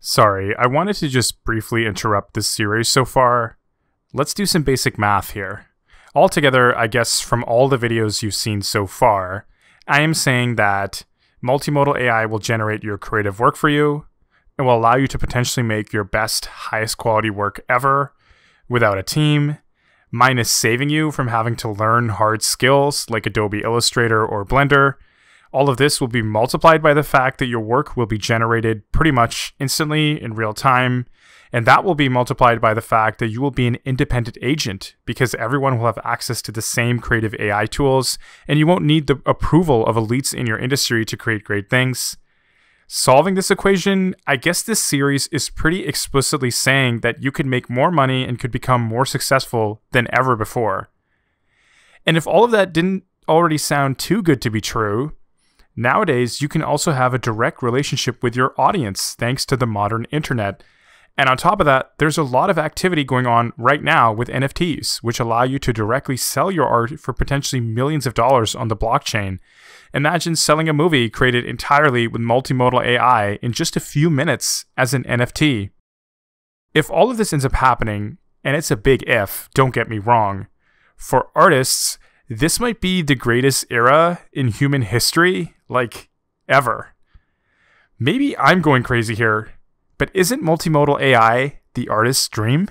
Sorry, I wanted to just briefly interrupt this series so far. Let's do some basic math here. Altogether, I guess from all the videos you've seen so far, I am saying that multimodal AI will generate your creative work for you. It will allow you to potentially make your best, highest quality work ever without a team, minus saving you from having to learn hard skills like Adobe Illustrator or Blender all of this will be multiplied by the fact that your work will be generated pretty much instantly in real time. And that will be multiplied by the fact that you will be an independent agent because everyone will have access to the same creative AI tools and you won't need the approval of elites in your industry to create great things. Solving this equation, I guess this series is pretty explicitly saying that you could make more money and could become more successful than ever before. And if all of that didn't already sound too good to be true, Nowadays, you can also have a direct relationship with your audience thanks to the modern internet. And on top of that, there's a lot of activity going on right now with NFTs, which allow you to directly sell your art for potentially millions of dollars on the blockchain. Imagine selling a movie created entirely with multimodal AI in just a few minutes as an NFT. If all of this ends up happening, and it's a big if, don't get me wrong, for artists, this might be the greatest era in human history, like ever. Maybe I'm going crazy here, but isn't multimodal AI the artist's dream?